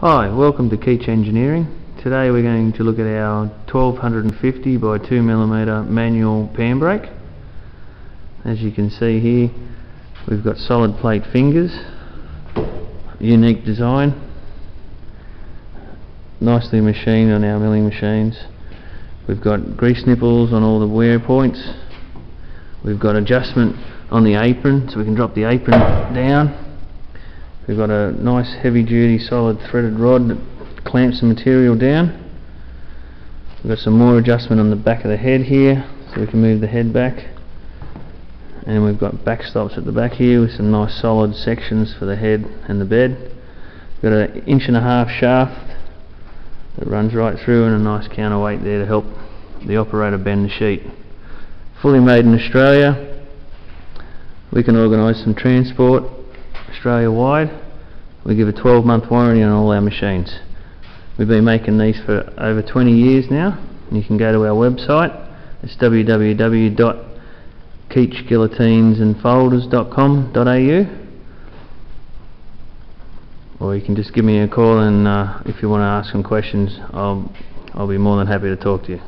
Hi, welcome to Keech Engineering. Today we're going to look at our 1250 by 2mm manual pan brake. As you can see here, we've got solid plate fingers, unique design, nicely machined on our milling machines. We've got grease nipples on all the wear points. We've got adjustment on the apron, so we can drop the apron down We've got a nice heavy duty solid threaded rod that clamps the material down. We've got some more adjustment on the back of the head here so we can move the head back and we've got backstops at the back here with some nice solid sections for the head and the bed. We've got an inch and a half shaft that runs right through and a nice counterweight there to help the operator bend the sheet. Fully made in Australia. We can organise some transport Australia wide. We give a 12 month warranty on all our machines. We've been making these for over 20 years now. You can go to our website. It's www.keechguillotinesandfolders.com.au or you can just give me a call and uh, if you want to ask some questions I'll, I'll be more than happy to talk to you.